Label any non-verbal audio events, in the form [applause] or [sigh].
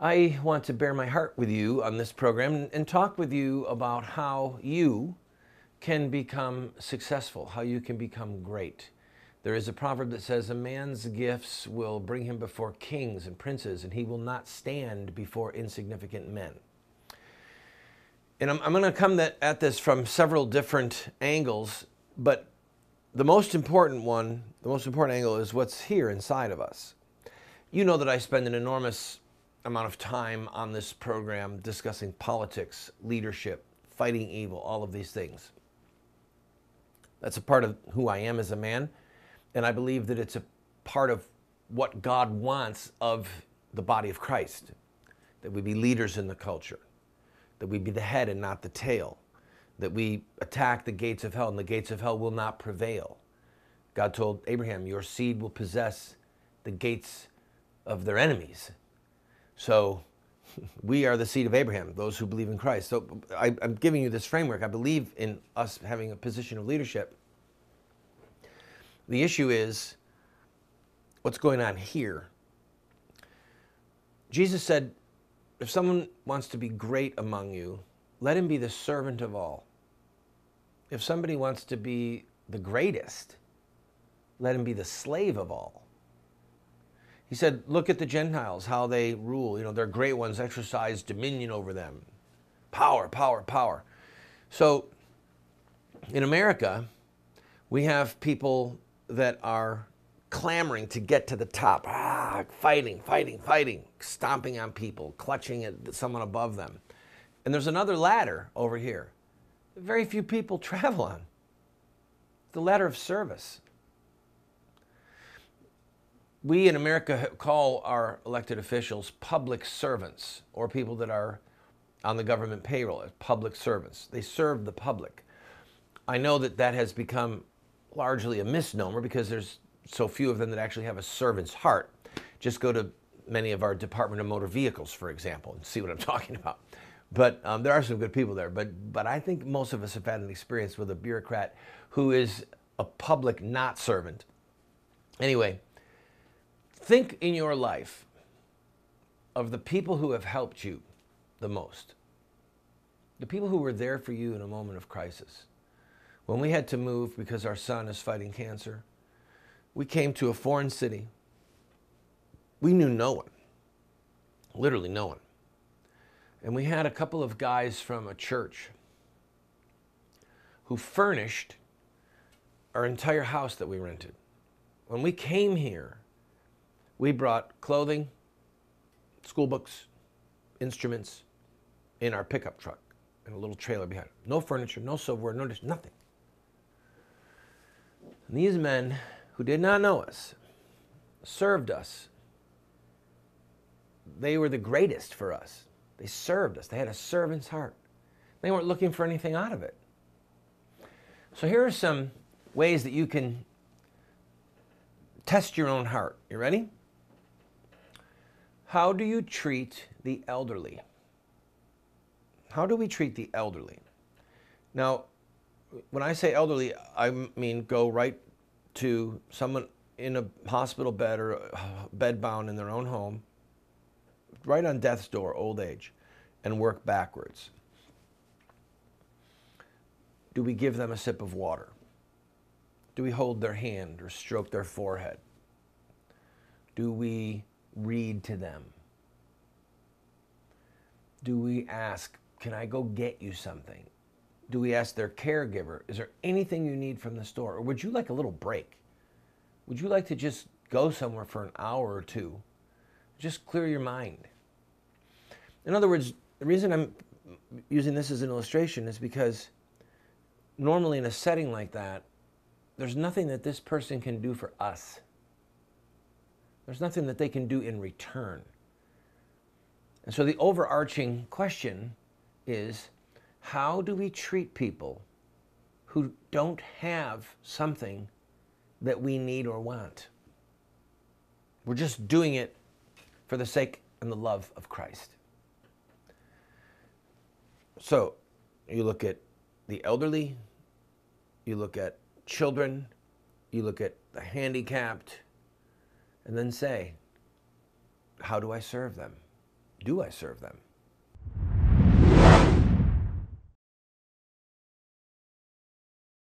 I want to bare my heart with you on this program and talk with you about how you can become successful, how you can become great. There is a proverb that says, A man's gifts will bring him before kings and princes, and he will not stand before insignificant men. And I'm, I'm going to come that, at this from several different angles, but the most important one, the most important angle is what's here inside of us. You know that I spend an enormous amount of time on this program discussing politics, leadership, fighting evil, all of these things. That's a part of who I am as a man, and I believe that it's a part of what God wants of the body of Christ that we be leaders in the culture, that we be the head and not the tail, that we attack the gates of hell, and the gates of hell will not prevail. God told Abraham, Your seed will possess the gates of their enemies. So [laughs] we are the seed of Abraham, those who believe in Christ. So I, am giving you this framework. I believe in us having a position of leadership. The issue is what's going on here. Jesus said, if someone wants to be great among you, let him be the servant of all. If somebody wants to be the greatest, let him be the slave of all. He said, Look at the Gentiles, how they rule. You know, their great ones exercise dominion over them. Power, power, power. So in America, we have people that are clamoring to get to the top, ah, fighting, fighting, fighting, stomping on people, clutching at someone above them. And there's another ladder over here. Very few people [laughs] travel on. The ladder of service we in America call our elected officials public servants or people that are on the government payroll as public servants. They serve the public. I know that that has become largely a misnomer because there's so few of them that actually have a servant's heart. Just go to many of our Department of Motor Vehicles, for example, and see what I'm [laughs] talking about. But um, there are some good people there. But, but I think most of us have had an experience with a bureaucrat who is a public not servant. Anyway, Think in your life of the people who have helped you the most, the people who were there for you in a moment of crisis. When we had to move because our son is fighting cancer, we came to a foreign city. We knew no one, literally no one. And we had a couple of guys from a church who furnished our entire house that we rented. When we came here, we brought clothing, school books, instruments in our pickup truck and a little trailer behind. No furniture, no silverware, no dish, nothing. And these men who did not know us served us. They were the greatest for us. They served us. They had a servant's heart. They weren't looking for anything out of it. So here are some ways that you can test your own heart. You ready? How do you treat the elderly? How do we treat the elderly? Now, when I say elderly, I mean go right to someone in a hospital bed or uh, bedbound in their own home, right on death's door, old age, and work backwards. Do we give them a sip of water? Do we hold their hand or stroke their forehead? Do we read to them? Do we ask, can I go get you something? Do we ask their caregiver, is there anything you need from the store? Or would you like a little break? Would you like to just go somewhere for an hour or two? Just clear your mind. In other words, the reason I'm using this as an illustration is because normally in a setting like that, there's nothing that this person can do for us. There's nothing that they can do in return. And so the overarching question is how do we treat people who don't have something that we need or want? We're just doing it for the sake and the love of Christ. So you look at the elderly, you look at children, you look at the handicapped, and then say, How do I serve them? do I serve them?